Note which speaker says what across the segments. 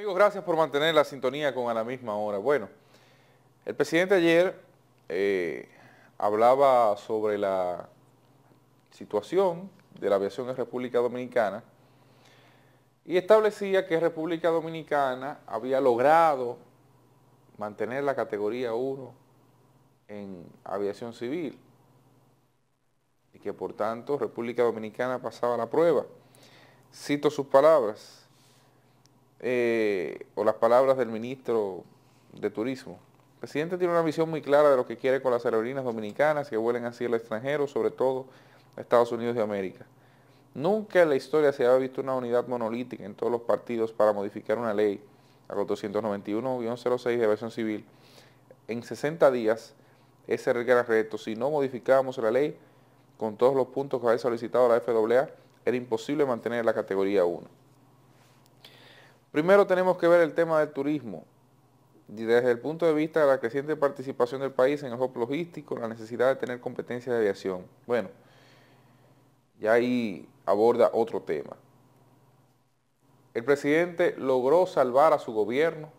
Speaker 1: Amigos, gracias por mantener la sintonía con a la misma hora. Bueno, el presidente ayer eh, hablaba sobre la situación de la aviación en República Dominicana y establecía que República Dominicana había logrado mantener la categoría 1 en aviación civil y que por tanto República Dominicana pasaba la prueba. Cito sus palabras. Eh, o las palabras del ministro de Turismo. El presidente tiene una visión muy clara de lo que quiere con las aerolíneas dominicanas que vuelen así al extranjero, sobre todo a Estados Unidos de América. Nunca en la historia se había visto una unidad monolítica en todos los partidos para modificar una ley, la 291-06 de aviación civil. En 60 días, ese era el gran reto. Si no modificábamos la ley con todos los puntos que había solicitado la FAA, era imposible mantener la categoría 1. Primero tenemos que ver el tema del turismo, desde el punto de vista de la creciente participación del país en el hub logístico, la necesidad de tener competencia de aviación. Bueno, ya ahí aborda otro tema. El presidente logró salvar a su gobierno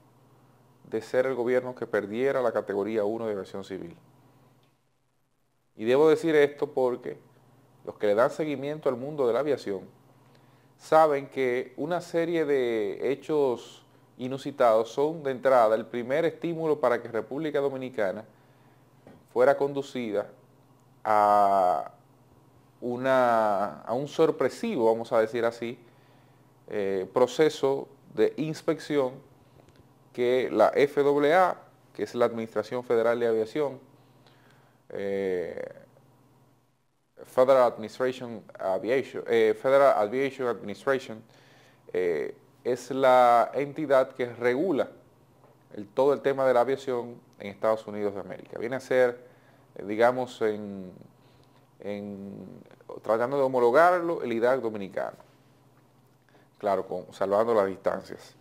Speaker 1: de ser el gobierno que perdiera la categoría 1 de aviación civil. Y debo decir esto porque los que le dan seguimiento al mundo de la aviación saben que una serie de hechos inusitados son de entrada el primer estímulo para que República Dominicana fuera conducida a, una, a un sorpresivo, vamos a decir así, eh, proceso de inspección que la FAA, que es la Administración Federal de Aviación, eh, Federal Administration Aviation, eh, Federal Aviation Administration eh, es la entidad que regula todo el tema de la aviación en Estados Unidos de América. Viene a ser, eh, digamos, en, tratando de homologarlo el IDAC dominicano. Claro, salvando las distancias.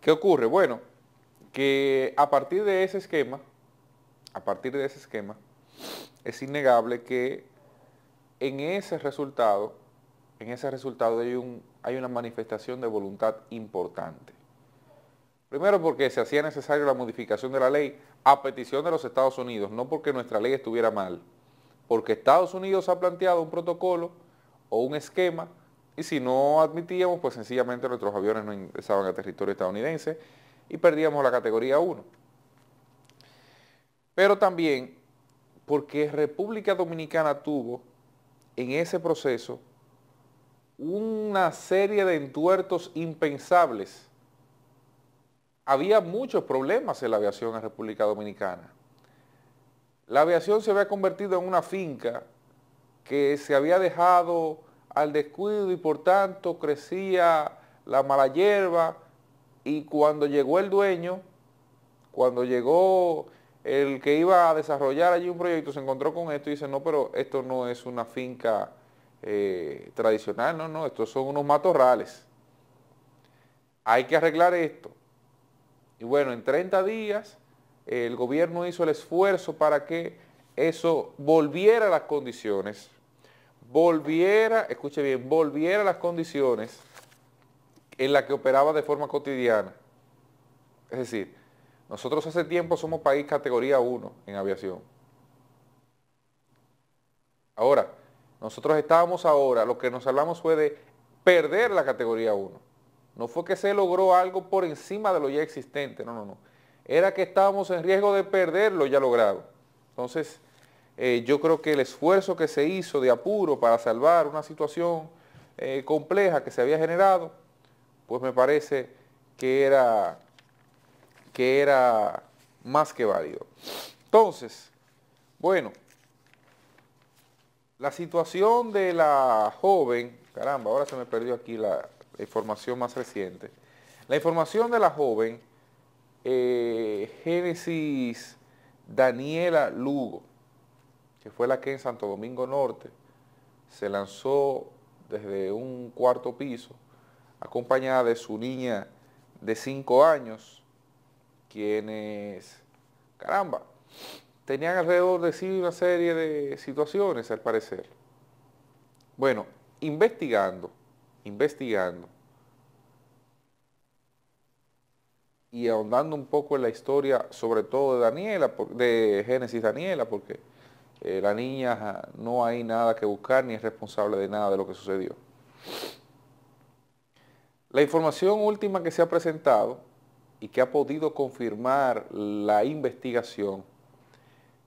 Speaker 1: ¿Qué ocurre? Bueno, que a partir de ese esquema, a partir de ese esquema, es innegable que en ese resultado, en ese resultado hay, un, hay una manifestación de voluntad importante. Primero porque se hacía necesaria la modificación de la ley a petición de los Estados Unidos, no porque nuestra ley estuviera mal, porque Estados Unidos ha planteado un protocolo o un esquema y si no admitíamos, pues sencillamente nuestros aviones no ingresaban a territorio estadounidense y perdíamos la categoría 1. Pero también porque República Dominicana tuvo en ese proceso una serie de entuertos impensables. Había muchos problemas en la aviación en República Dominicana. La aviación se había convertido en una finca que se había dejado al descuido y por tanto crecía la mala hierba y cuando llegó el dueño, cuando llegó el que iba a desarrollar allí un proyecto se encontró con esto y dice, no, pero esto no es una finca eh, tradicional, no, no, estos son unos matorrales. Hay que arreglar esto. Y bueno, en 30 días el gobierno hizo el esfuerzo para que eso volviera a las condiciones, volviera, escuche bien, volviera a las condiciones en las que operaba de forma cotidiana. Es decir, nosotros hace tiempo somos país categoría 1 en aviación. Ahora, nosotros estábamos ahora, lo que nos hablamos fue de perder la categoría 1. No fue que se logró algo por encima de lo ya existente, no, no, no. Era que estábamos en riesgo de perder lo ya logrado. Entonces, eh, yo creo que el esfuerzo que se hizo de apuro para salvar una situación eh, compleja que se había generado, pues me parece que era que era más que válido. Entonces, bueno, la situación de la joven, caramba, ahora se me perdió aquí la, información más reciente. La información de la joven, eh, Génesis Daniela Lugo, que fue la que en Santo Domingo Norte se lanzó desde un cuarto piso, acompañada de su niña de cinco años, quienes, caramba, tenían alrededor de sí una serie de situaciones al parecer. Bueno, investigando, investigando, y ahondando un poco en la historia, sobre todo de Daniela, de Génesis Daniela, porque eh, la niña no hay nada que buscar ni es responsable de nada de lo que sucedió. La información última que se ha presentado y que ha podido confirmar la investigación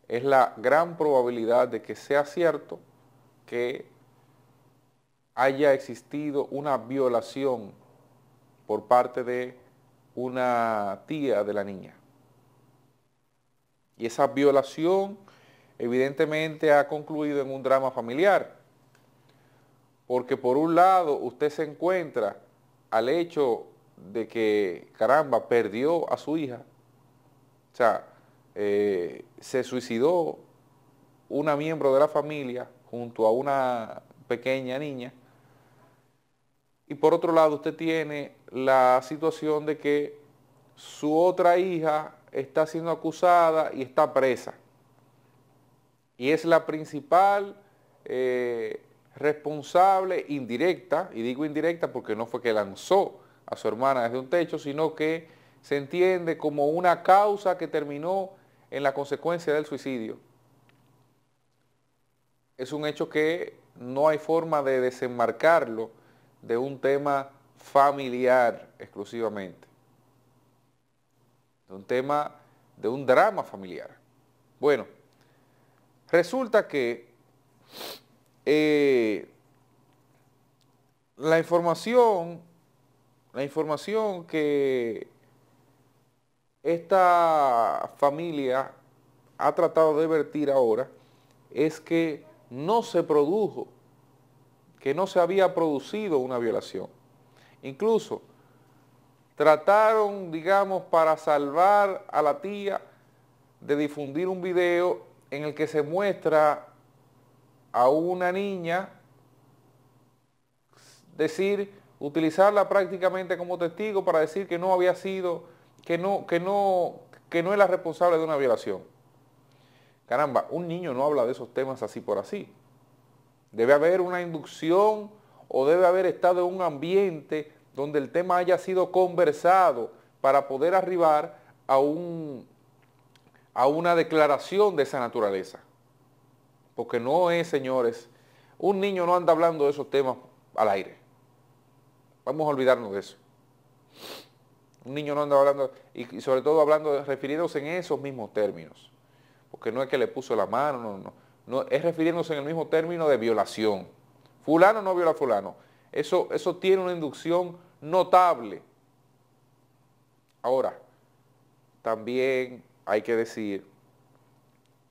Speaker 1: es la gran probabilidad de que sea cierto que haya existido una violación por parte de una tía de la niña. Y esa violación evidentemente ha concluido en un drama familiar. Porque por un lado usted se encuentra al hecho de que, caramba, perdió a su hija. O sea, eh, se suicidó una miembro de la familia junto a una pequeña niña. Y por otro lado usted tiene la situación de que su otra hija está siendo acusada y está presa. Y es la principal eh, responsable indirecta, y digo indirecta porque no fue que lanzó a su hermana desde un techo, sino que se entiende como una causa que terminó en la consecuencia del suicidio. Es un hecho que no hay forma de desenmarcarlo de un tema familiar exclusivamente, de un tema de un drama familiar. Bueno, resulta que eh, la información, la información que esta familia ha tratado de vertir ahora es que no se produjo que no se había producido una violación. Incluso trataron, digamos, para salvar a la tía de difundir un video en el que se muestra a una niña, decir, utilizarla prácticamente como testigo para decir que no había sido, que no, que no, que no es la responsable de una violación. Caramba, un niño no habla de esos temas así por así. Debe haber una inducción o debe haber estado en un ambiente donde el tema haya sido conversado para poder arribar a, un, a una declaración de esa naturaleza. Porque no es, señores, un niño no anda hablando de esos temas al aire. Vamos a olvidarnos de eso. Un niño no anda hablando, y, sobre todo hablando, refiriéndose en esos mismos términos. Porque no es que le puso la mano, no, no no, es refiriéndose en el mismo término de violación. Fulano no viola a fulano. Eso, eso tiene una inducción notable. Ahora, también hay que decir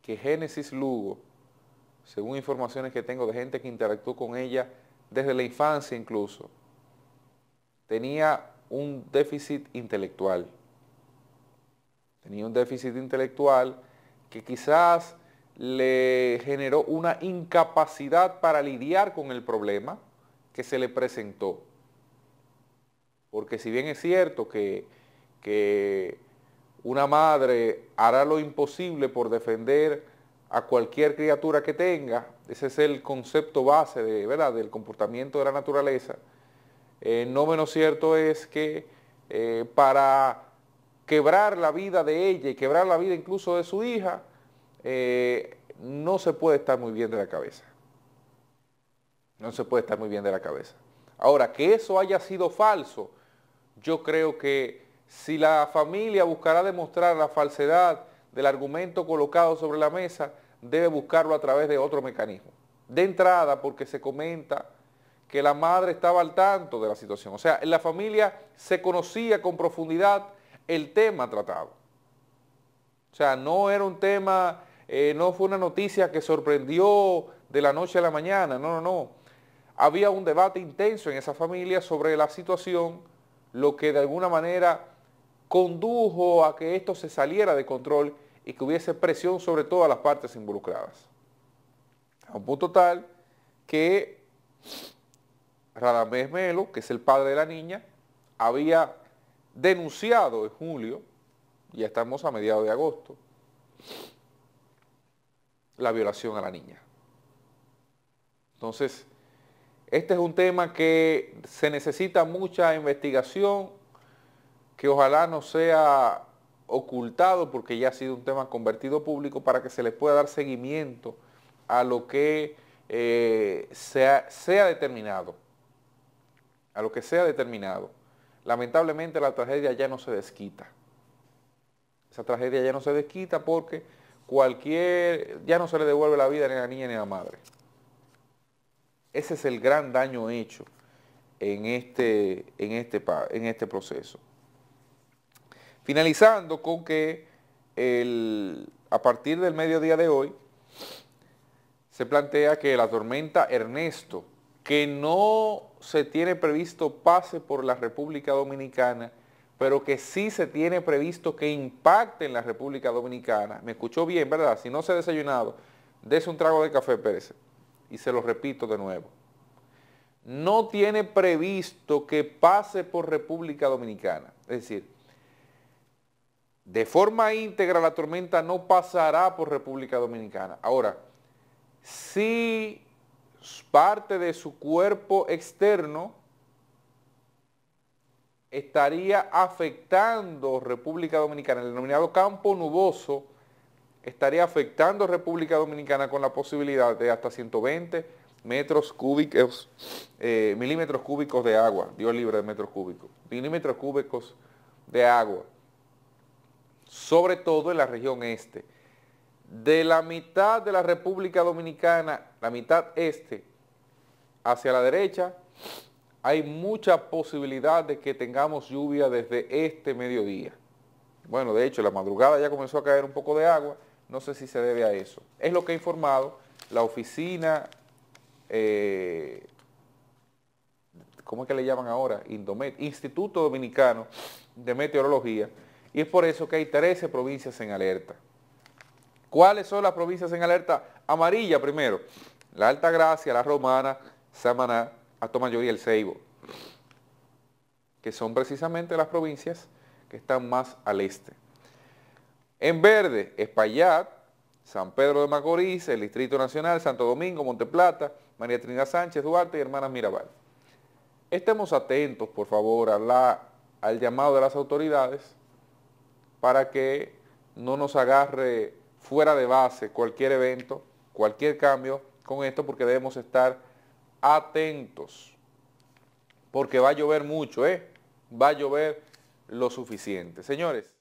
Speaker 1: que Génesis Lugo, según informaciones que tengo de gente que interactuó con ella desde la infancia incluso, tenía un déficit intelectual. Tenía un déficit intelectual que quizás le generó una incapacidad para lidiar con el problema que se le presentó. Porque si bien es cierto que, que una madre hará lo imposible por defender a cualquier criatura que tenga, ese es el concepto base de, ¿verdad? del comportamiento de la naturaleza, eh, no menos cierto es que eh, para quebrar la vida de ella y quebrar la vida incluso de su hija, eh, no se puede estar muy bien de la cabeza. No se puede estar muy bien de la cabeza. Ahora, que eso haya sido falso, yo creo que si la familia buscará demostrar la falsedad del argumento colocado sobre la mesa, debe buscarlo a través de otro mecanismo. De entrada, porque se comenta que la madre estaba al tanto de la situación. O sea, en la familia se conocía con profundidad el tema tratado. O sea, no era un tema eh, no fue una noticia que sorprendió de la noche a la mañana, no, no, no. Había un debate intenso en esa familia sobre la situación, lo que de alguna manera condujo a que esto se saliera de control y que hubiese presión sobre todas las partes involucradas. A un punto tal que Radamés Melo, que es el padre de la niña, había denunciado en julio, ya estamos a mediados de agosto, la violación a la niña. Entonces, este es un tema que se necesita mucha investigación, que ojalá no sea ocultado porque ya ha sido un tema convertido público para que se le pueda dar seguimiento a lo que eh, sea, sea determinado, a lo que sea determinado. Lamentablemente la tragedia ya no se desquita. Esa tragedia ya no se desquita porque cualquier, ya no se le devuelve la vida ni a la niña ni a la madre. Ese es el gran daño hecho en este, en este, en este proceso. Finalizando con que a partir del mediodía de hoy se plantea que la tormenta Ernesto, que no se tiene previsto pase por la República Dominicana, pero que sí se tiene previsto que impacte en la República Dominicana. Me escuchó bien, ¿verdad? Si no se ha desayunado, dése un trago de café, Pérez. Y se lo repito de nuevo. No tiene previsto que pase por República Dominicana. Es decir, de forma íntegra la tormenta no pasará por República Dominicana. Ahora, si parte de su cuerpo externo estaría afectando República Dominicana, el denominado campo nuboso estaría afectando República Dominicana con la posibilidad de hasta 120 metros cúbicos, eh, milímetros cúbicos de agua, Dios libre de metros cúbicos, milímetros cúbicos de agua. Sobre todo en la región este. De la mitad de la República Dominicana, la mitad este, hacia la derecha, hay mucha posibilidad de que tengamos lluvia desde este mediodía. Bueno, de hecho, la madrugada ya comenzó a caer un poco de agua, no sé si se debe a eso. Es lo que ha informado la oficina, eh, ¿cómo es que le llaman ahora? Instituto Dominicano de Meteorología, y es por eso que hay 13 provincias en alerta. ¿Cuáles son las provincias en alerta? Amarilla primero, la Alta Gracia, la Romana, Samaná, Atomayor y el Ceibo, que son precisamente las provincias que están más al este. En verde, Espaillat, San Pedro de Macorís, el Distrito Nacional, Santo Domingo, Monteplata, María Trinidad Sánchez, Duarte y Hermanas Mirabal. Estemos atentos, por favor, al llamado de las autoridades para que no nos agarre fuera de base cualquier evento, cualquier cambio con esto, porque debemos estar atentos, porque va a llover mucho, ¿eh? Va a llover lo suficiente. Señores.